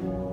Bye.